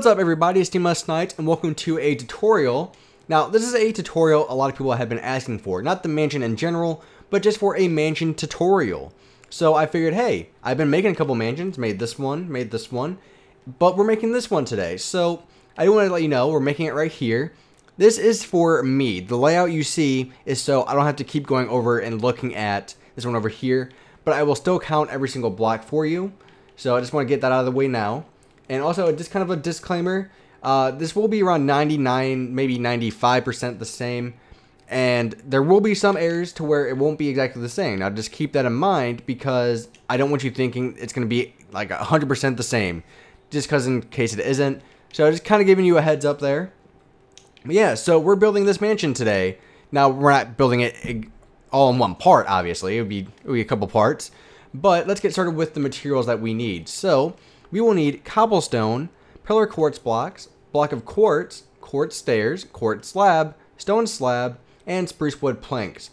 What's up everybody, it's Must Knight and welcome to a tutorial. Now this is a tutorial a lot of people have been asking for, not the mansion in general, but just for a mansion tutorial. So I figured, hey, I've been making a couple mansions, made this one, made this one, but we're making this one today. So I do want to let you know, we're making it right here. This is for me. The layout you see is so I don't have to keep going over and looking at this one over here, but I will still count every single block for you. So I just want to get that out of the way now. And also, just kind of a disclaimer, uh, this will be around 99, maybe 95% the same. And there will be some errors to where it won't be exactly the same. Now, just keep that in mind because I don't want you thinking it's going to be like 100% the same. Just because in case it isn't. So, just kind of giving you a heads up there. But yeah, so we're building this mansion today. Now, we're not building it all in one part, obviously. It would be, it would be a couple parts. But let's get started with the materials that we need. So, we will need cobblestone, pillar quartz blocks, block of quartz, quartz stairs, quartz slab, stone slab, and spruce wood planks.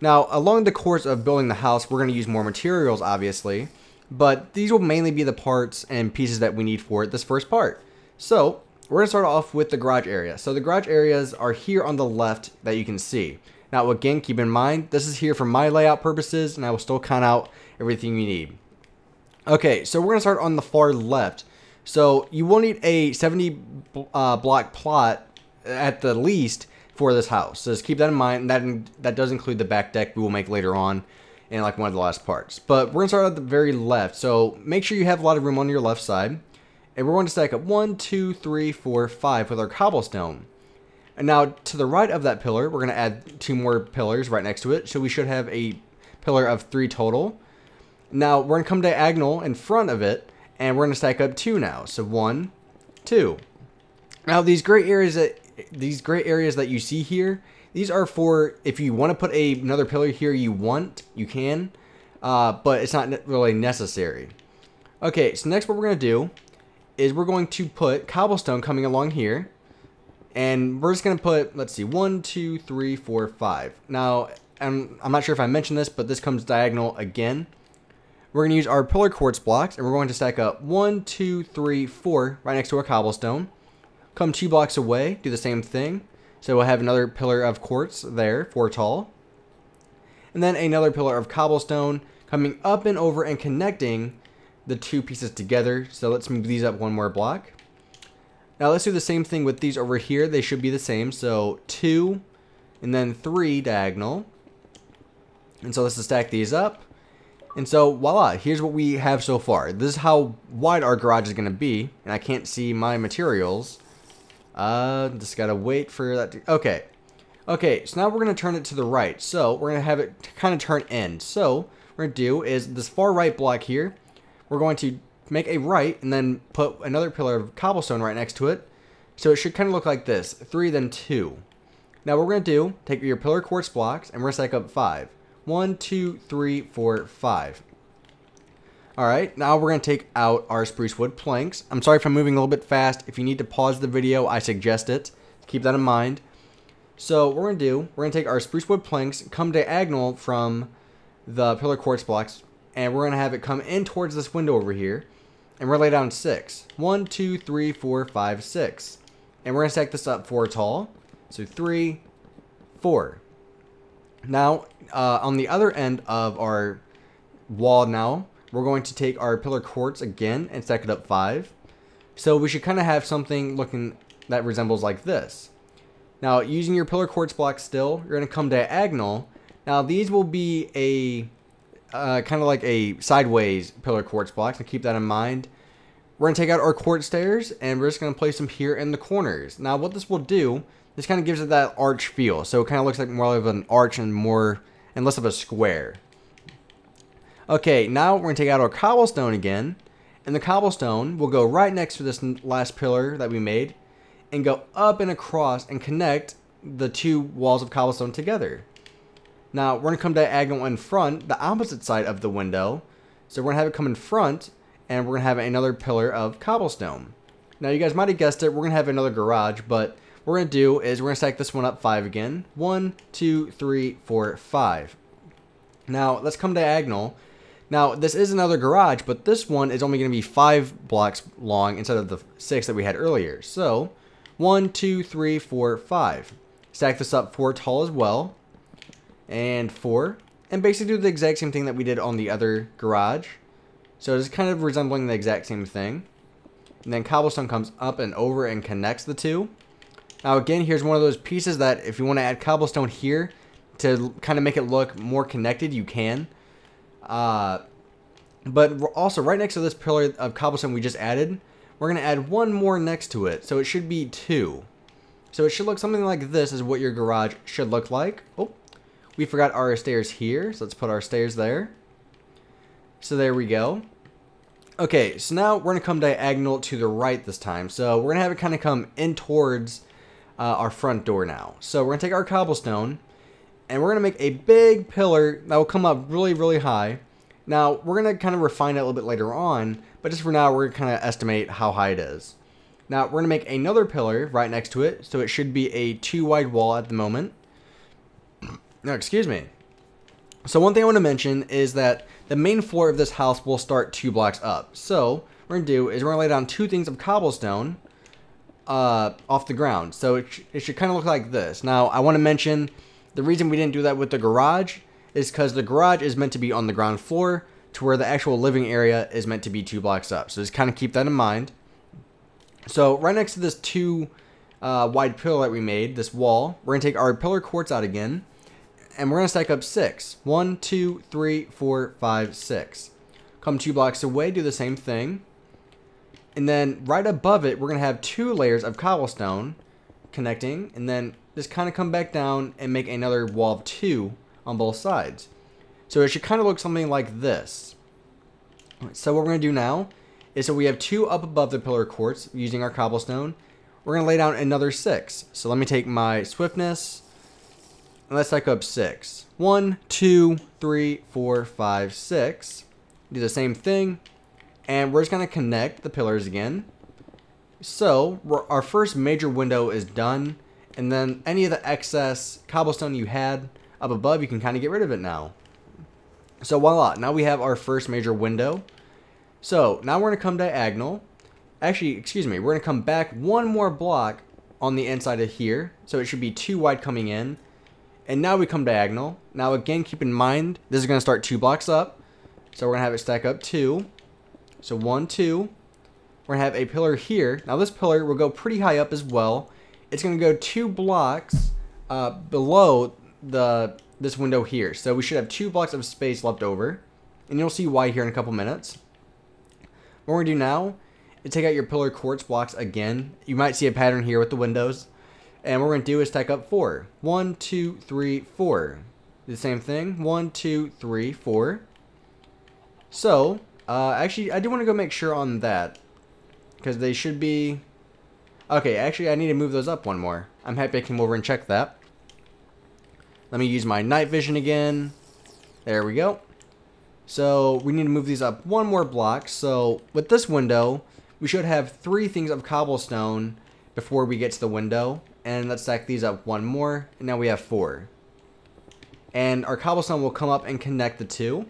Now, along the course of building the house, we're going to use more materials, obviously, but these will mainly be the parts and pieces that we need for this first part. So, we're going to start off with the garage area. So the garage areas are here on the left that you can see. Now, again, keep in mind, this is here for my layout purposes, and I will still count out everything you need. Okay, so we're going to start on the far left. So you will need a 70 uh, block plot at the least for this house. So just keep that in mind. That that does include the back deck we will make later on in like one of the last parts. But we're going to start at the very left. So make sure you have a lot of room on your left side. And we're going to stack up one, two, three, four, five with our cobblestone. And now to the right of that pillar, we're going to add two more pillars right next to it. So we should have a pillar of three total. Now we're gonna come diagonal in front of it and we're gonna stack up two now. So one, two. Now these gray areas that these gray areas that you see here, these are for if you want to put a, another pillar here you want, you can, uh, but it's not really necessary. Okay, so next what we're gonna do is we're going to put cobblestone coming along here and we're just gonna put let's see one two three four five now I'm, I'm not sure if I mentioned this but this comes diagonal again we're going to use our pillar quartz blocks, and we're going to stack up one, two, three, four, right next to our cobblestone. Come two blocks away, do the same thing. So we'll have another pillar of quartz there, four tall. And then another pillar of cobblestone coming up and over and connecting the two pieces together. So let's move these up one more block. Now let's do the same thing with these over here. They should be the same. So two and then three diagonal. And so let's stack these up. And so, voila, here's what we have so far. This is how wide our garage is going to be, and I can't see my materials. Uh, just gotta wait for that to, okay. Okay, so now we're going to turn it to the right. So, we're going to have it kind of turn in. So, what we're going to do is this far right block here, we're going to make a right and then put another pillar of cobblestone right next to it. So it should kind of look like this, three then two. Now what we're going to do, take your pillar quartz blocks and we're to stack up five. One, two, three, four, five. Alright, now we're going to take out our spruce wood planks. I'm sorry if I'm moving a little bit fast. If you need to pause the video, I suggest it. Keep that in mind. So what we're going to do, we're going to take our spruce wood planks, come diagonal from the pillar quartz blocks, and we're going to have it come in towards this window over here. And we're to lay down six. One, two, three, four, five, six. And we're going to stack this up four tall. So three, four. Now, uh, on the other end of our wall now, we're going to take our pillar quartz again and stack it up five. So we should kind of have something looking that resembles like this. Now, using your pillar quartz block still, you're going to come diagonal. Now, these will be a uh, kind of like a sideways pillar quartz block, so keep that in mind. We're going to take out our quartz stairs, and we're just going to place them here in the corners. Now, what this will do this kind of gives it that arch feel. So it kind of looks like more of an arch and more and less of a square. Okay, now we're going to take out our cobblestone again. And the cobblestone will go right next to this last pillar that we made and go up and across and connect the two walls of cobblestone together. Now, we're going to come diagonal in front, the opposite side of the window. So we're going to have it come in front, and we're going to have another pillar of cobblestone. Now, you guys might have guessed it, we're going to have another garage, but we're going to do is we're going to stack this one up five again. One, two, three, four, five. Now, let's come diagonal. Now, this is another garage, but this one is only going to be five blocks long instead of the six that we had earlier. So, one, two, three, four, five. Stack this up four tall as well. And four. And basically do the exact same thing that we did on the other garage. So it's kind of resembling the exact same thing. And then cobblestone comes up and over and connects the two. Now again, here's one of those pieces that if you want to add cobblestone here to kind of make it look more connected, you can. Uh, but also right next to this pillar of cobblestone we just added, we're going to add one more next to it. So it should be two. So it should look something like this is what your garage should look like. Oh, we forgot our stairs here. So let's put our stairs there. So there we go. Okay, so now we're going to come diagonal to the right this time. So we're going to have it kind of come in towards uh, our front door now. So we're going to take our cobblestone and we're going to make a big pillar that will come up really, really high. Now, we're going to kind of refine it a little bit later on, but just for now, we're going to kind of estimate how high it is. Now, we're going to make another pillar right next to it, so it should be a two wide wall at the moment. no, excuse me. So one thing I want to mention is that the main floor of this house will start two blocks up. So, what we're going to do is we're going to lay down two things of cobblestone uh, off the ground. So it, sh it should kind of look like this. Now, I want to mention the reason we didn't do that with the garage is because the garage is meant to be on the ground floor to where the actual living area is meant to be two blocks up. So just kind of keep that in mind. So right next to this two uh, wide pillar that we made, this wall, we're going to take our pillar quartz out again. And we're going to stack up six. One, two, three, four, five, six. Come two blocks away, do the same thing. And then right above it, we're going to have two layers of cobblestone connecting. And then just kind of come back down and make another wall of two on both sides. So it should kind of look something like this. So what we're going to do now is so we have two up above the pillar quartz using our cobblestone. We're going to lay down another six. So let me take my swiftness and let's stack up six. One, two, three, four, five, six. Do the same thing. And we're just going to connect the pillars again. So our first major window is done. And then any of the excess cobblestone you had up above, you can kind of get rid of it now. So voila, now we have our first major window. So now we're going to come diagonal. Actually, excuse me, we're going to come back one more block on the inside of here. So it should be two wide coming in. And now we come diagonal. Now again, keep in mind, this is going to start two blocks up. So we're going to have it stack up two. So one, two. We're going to have a pillar here. Now this pillar will go pretty high up as well. It's going to go two blocks uh, below the this window here. So we should have two blocks of space left over. And you'll see why here in a couple minutes. What we're going to do now is take out your pillar quartz blocks again. You might see a pattern here with the windows. And what we're going to do is stack up four. One, two, three, four. The same thing. One, two, three, four. So, uh, actually, I do want to go make sure on that. Because they should be... Okay, actually, I need to move those up one more. I'm happy I came over and checked that. Let me use my night vision again. There we go. So we need to move these up one more block. So with this window, we should have three things of cobblestone before we get to the window. And let's stack these up one more. And now we have four. And our cobblestone will come up and connect the two.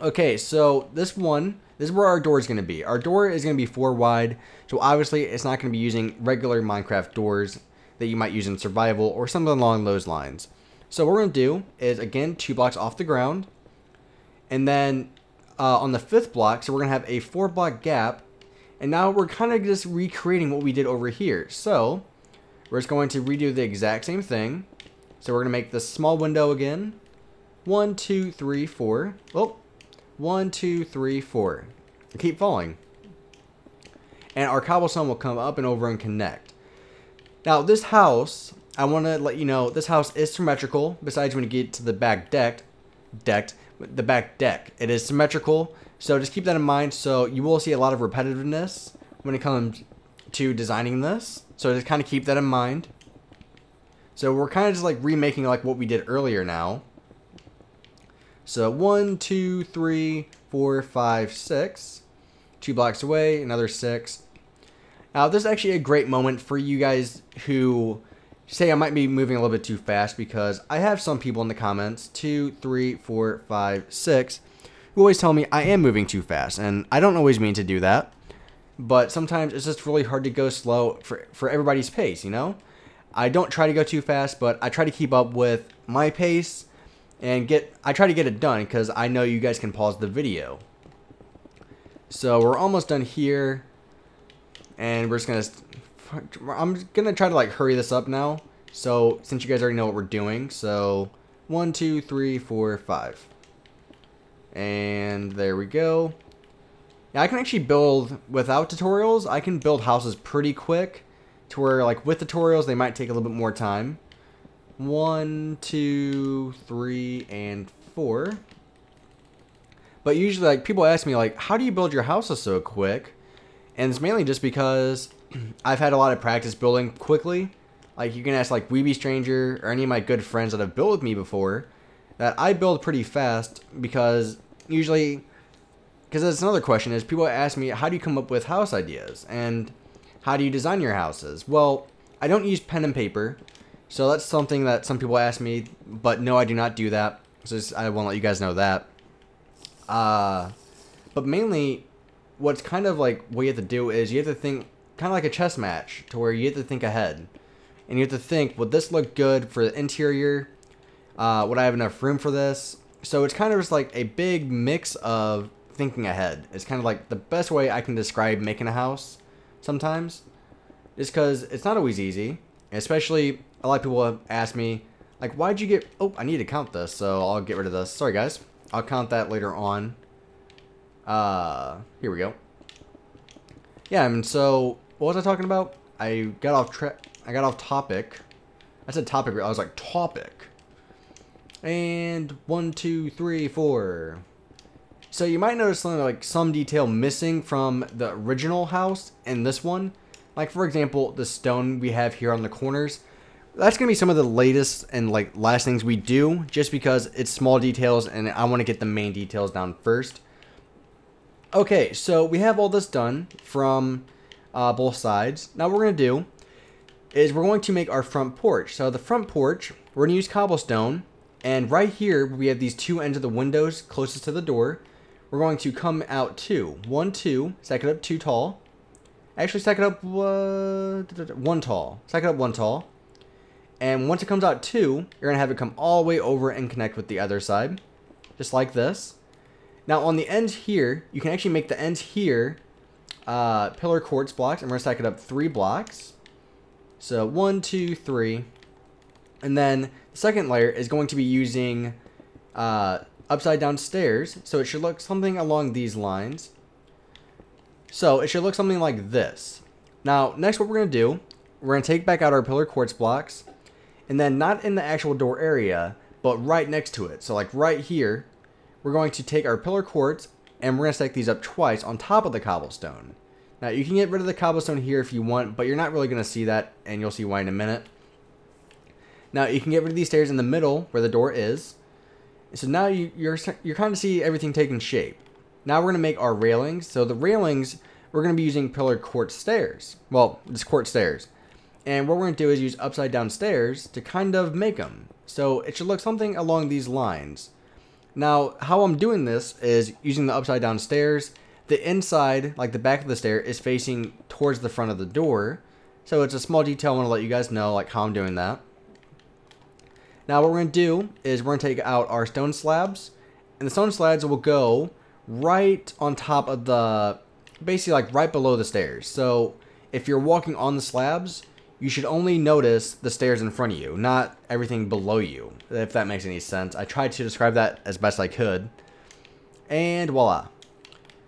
Okay, so this one, this is where our door is going to be. Our door is going to be four wide. So obviously it's not going to be using regular Minecraft doors that you might use in survival or something along those lines. So what we're going to do is, again, two blocks off the ground. And then uh, on the fifth block, so we're going to have a four block gap. And now we're kind of just recreating what we did over here. So we're just going to redo the exact same thing. So we're going to make this small window again. One, two, three, four. Oh, one, two, three, four. Keep falling. And our cobblestone will come up and over and connect. Now, this house, I want to let you know, this house is symmetrical. Besides, when you get to the back deck, decked, the back deck, it is symmetrical. So just keep that in mind. So you will see a lot of repetitiveness when it comes to designing this. So just kind of keep that in mind. So we're kind of just like remaking like what we did earlier now. So one, two, three, four, five, six. Two blocks away, another six. Now, this is actually a great moment for you guys who say I might be moving a little bit too fast because I have some people in the comments, two, three, four, five, six, who always tell me I am moving too fast, and I don't always mean to do that. But sometimes it's just really hard to go slow for, for everybody's pace, you know? I don't try to go too fast, but I try to keep up with my pace and get I try to get it done because I know you guys can pause the video. So we're almost done here. And we're just gonna I'm gonna try to like hurry this up now. So since you guys already know what we're doing, so one, two, three, four, five. And there we go. Yeah, I can actually build without tutorials. I can build houses pretty quick to where like with tutorials they might take a little bit more time. One, two, three, and four. But usually like people ask me like, how do you build your houses so quick? And it's mainly just because I've had a lot of practice building quickly. Like you can ask like Weeby Stranger or any of my good friends that have built with me before that I build pretty fast because usually because that's another question is people ask me how do you come up with house ideas and how do you design your houses? Well, I don't use pen and paper. So that's something that some people ask me, but no, I do not do that. So just, I won't let you guys know that. Uh, but mainly, what's kind of like what you have to do is you have to think kind of like a chess match to where you have to think ahead. And you have to think, would this look good for the interior? Uh, would I have enough room for this? So it's kind of just like a big mix of thinking ahead. It's kind of like the best way I can describe making a house sometimes. Just because it's not always easy. Especially, a lot of people have asked me, like, why'd you get... Oh, I need to count this, so I'll get rid of this. Sorry, guys. I'll count that later on. Uh, here we go. Yeah, and so, what was I talking about? I got off track. I got off topic. I said topic. I was like, topic. And one, two, three, four. So you might notice something like some detail missing from the original house and this one. Like for example, the stone we have here on the corners. That's going to be some of the latest and like last things we do just because it's small details and I want to get the main details down first. Okay, so we have all this done from uh, both sides. Now what we're going to do is we're going to make our front porch. So the front porch, we're going to use cobblestone. And right here, we have these two ends of the windows closest to the door we're going to come out two. One, two. Stack it up two tall. Actually, stack it up uh, one tall. Stack it up one tall. And once it comes out two, you're to have it come all the way over and connect with the other side. Just like this. Now, on the end here, you can actually make the end here uh, pillar quartz blocks. And we're going to stack it up three blocks. So one, two, three. And then the second layer is going to be using uh, upside down stairs. So it should look something along these lines. So it should look something like this. Now, next what we're to do, we're to take back out our pillar quartz blocks. And then not in the actual door area, but right next to it. So like right here, we're going to take our pillar quartz and we're going to stack these up twice on top of the cobblestone. Now you can get rid of the cobblestone here if you want, but you're not really going to see that and you'll see why in a minute. Now you can get rid of these stairs in the middle where the door is. So now you, you're you're kind of see everything taking shape. Now we're going to make our railings. So the railings, we're going to be using pillar quartz stairs. Well, just quartz stairs. And what we're going to do is use upside down stairs to kind of make them. So it should look something along these lines. Now, how I'm doing this is using the upside down stairs. The inside, like the back of the stair, is facing towards the front of the door. So it's a small detail I want to let you guys know like how I'm doing that. Now what we're going to do is we're going to take out our stone slabs. And the stone slabs will go right on top of the, basically like right below the stairs. So if you're walking on the slabs, you should only notice the stairs in front of you, not everything below you, if that makes any sense. I tried to describe that as best I could. And voila.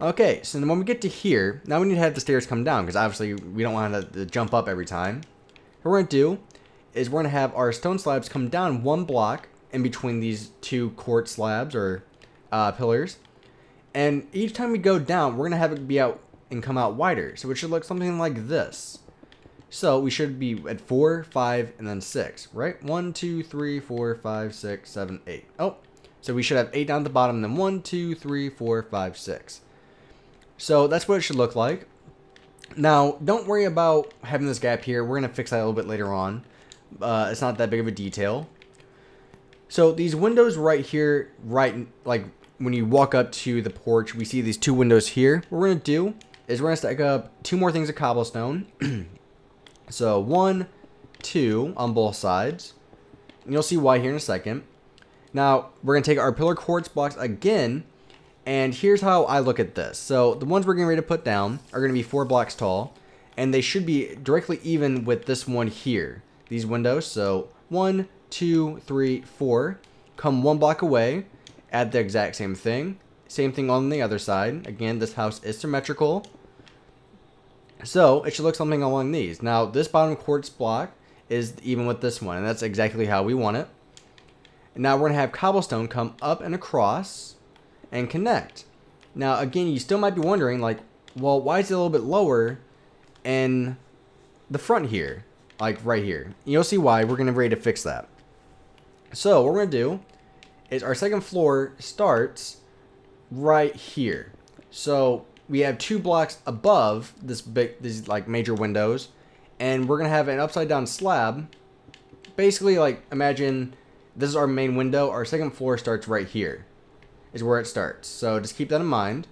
Okay, so when we get to here, now we need to have the stairs come down, because obviously we don't want to jump up every time. What we're going to do is we're going to have our stone slabs come down one block in between these two quartz slabs or uh, pillars. And each time we go down, we're going to have it be out and come out wider. So it should look something like this. So we should be at 4, 5, and then 6, right? 1, 2, 3, 4, 5, 6, 7, 8. Oh, so we should have 8 down at the bottom, then 1, 2, 3, 4, 5, 6. So that's what it should look like. Now, don't worry about having this gap here. We're going to fix that a little bit later on. Uh, it's not that big of a detail. So these windows right here, right like when you walk up to the porch, we see these two windows here. What we're going to do is we're going to stack up two more things of cobblestone. so one, two on both sides. And you'll see why here in a second. Now, we're going to take our pillar quartz blocks again. And here's how I look at this. So the ones we're getting ready to put down are going to be four blocks tall. And they should be directly even with this one here. These windows. So one, two, three, four. Come one block away add the exact same thing. Same thing on the other side. Again, this house is symmetrical. So it should look something along these. Now, this bottom quartz block is even with this one, and that's exactly how we want it. And now we're to have cobblestone come up and across and connect. Now, again, you still might be wondering, like, well, why is it a little bit lower in the front here? Like, right here. You'll see why. We're going to ready to fix that. So, what we're to do is our second floor starts right here. So we have two blocks above this big, these like major windows, and we're gonna have an upside down slab. Basically, like imagine this is our main window. Our second floor starts right here, is where it starts. So just keep that in mind.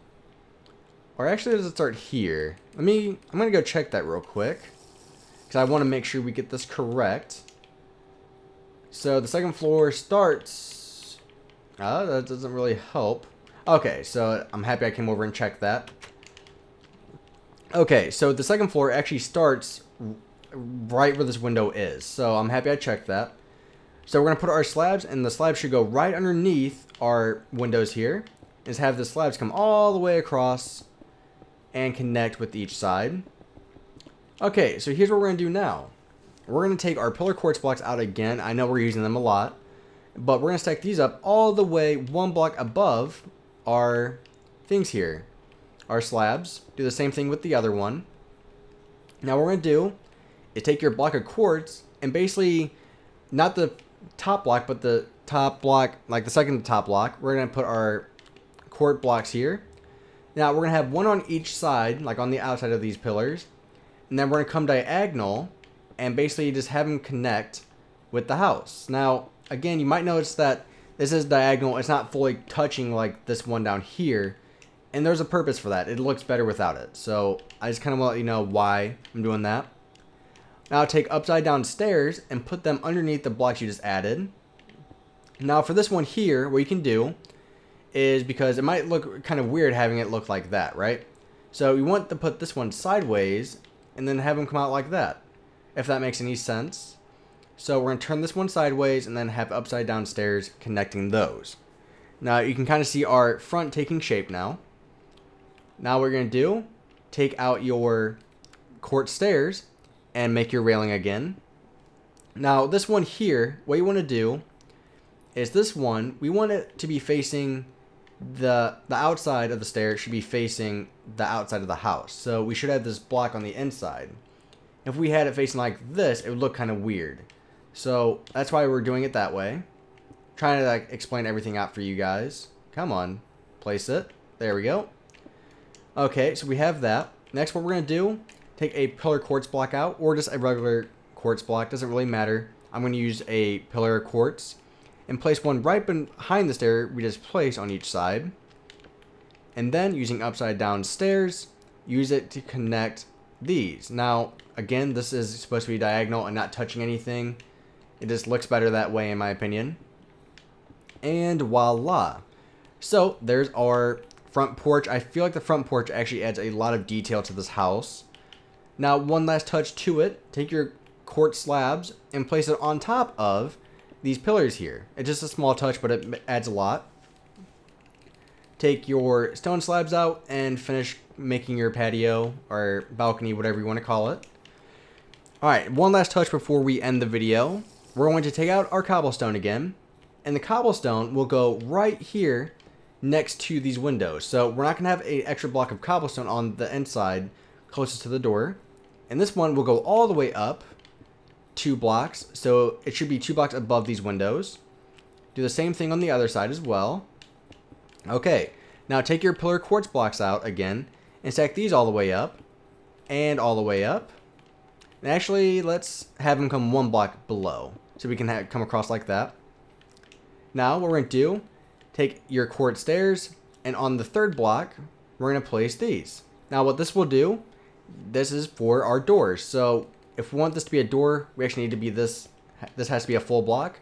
Or actually, does it start here? Let me. I'm gonna go check that real quick, because I want to make sure we get this correct. So the second floor starts uh, that doesn't really help. Okay, so I'm happy I came over and checked that. Okay, so the second floor actually starts right where this window is. So I'm happy I checked that. So we're going to put our slabs, and the slabs should go right underneath our windows here. Is have the slabs come all the way across and connect with each side. Okay, so here's what we're going to do now. We're going to take our pillar quartz blocks out again. I know we're using them a lot. But we're going to stack these up all the way one block above our things here. Our slabs. Do the same thing with the other one. Now what we're going to do is take your block of quartz and basically, not the top block, but the top block, like the second to top block, we're going to put our quartz blocks here. Now we're going to have one on each side, like on the outside of these pillars. And then we're going to come diagonal and basically just have them connect with the house. Now, again, you might notice that this is diagonal. It's not fully touching like this one down here. And there's a purpose for that. It looks better without it. So I just kind of want to let you know why I'm doing that. Now take upside down stairs and put them underneath the blocks you just added. Now for this one here, what you can do is because it might look kind of weird having it look like that, right? So you want to put this one sideways and then have them come out like that. If that makes any sense. So we're going to turn this one sideways and then have upside down stairs connecting those. Now you can kind of see our front taking shape now. Now what we're going to do, take out your quartz stairs and make your railing again. Now this one here, what you want to do is this one, we want it to be facing the the outside of the stair should be facing the outside of the house. So we should have this block on the inside. If we had it facing like this, it would look kind of weird. So that's why we're doing it that way. Trying to like explain everything out for you guys. Come on, place it. There we go. Okay, so we have that. Next, what we're gonna do, take a pillar quartz block out, or just a regular quartz block, doesn't really matter. I'm gonna use a pillar quartz, and place one right behind the stair we just placed on each side. And then, using upside down stairs, use it to connect these. Now, again, this is supposed to be diagonal and not touching anything. It just looks better that way in my opinion. And voila. So there's our front porch. I feel like the front porch actually adds a lot of detail to this house. Now one last touch to it. Take your quartz slabs and place it on top of these pillars here. It's just a small touch, but it adds a lot. Take your stone slabs out and finish making your patio or balcony, whatever you want to call it. Alright, one last touch before we end the video we're going to take out our cobblestone again, and the cobblestone will go right here next to these windows. So we're not going to have an extra block of cobblestone on the inside closest to the door. And this one will go all the way up two blocks. So it should be two blocks above these windows. Do the same thing on the other side as well. Okay, now take your pillar quartz blocks out again and stack these all the way up and all the way up. And actually, let's have them come one block below. So we can come across like that. Now what we're going to do take your quartz stairs, and on the third block, we're going to place these. Now what this will do, this is for our doors. So if we want this to be a door, we actually need to be this, this has to be a full block.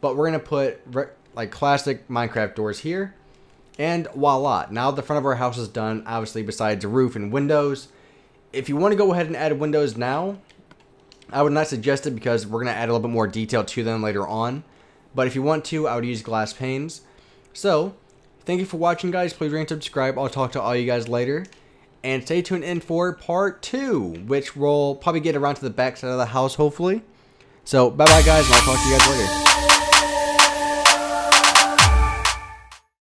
But we're going to put like classic Minecraft doors here. And voila, now the front of our house is done, obviously besides roof and windows. If you want to go ahead and add windows now, I would not suggest it because we're going to add a little bit more detail to them later on. But if you want to, I would use glass panes. So, thank you for watching guys. Please rate and subscribe. I'll talk to all you guys later. And stay tuned in for part 2, which will probably get around to the back side of the house, hopefully. So, bye-bye guys, and I'll talk to you guys later.